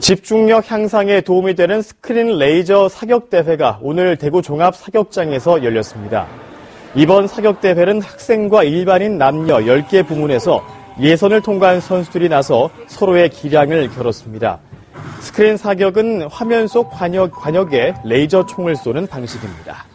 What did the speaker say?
집중력 향상에 도움이 되는 스크린 레이저 사격 대회가 오늘 대구 종합 사격장에서 열렸습니다. 이번 사격 대회는 학생과 일반인 남녀 10개 부문에서 예선을 통과한 선수들이 나서 서로의 기량을 겨뤘습니다. 스크린 사격은 화면 속 과녁, 과녁에 레이저 총을 쏘는 방식입니다.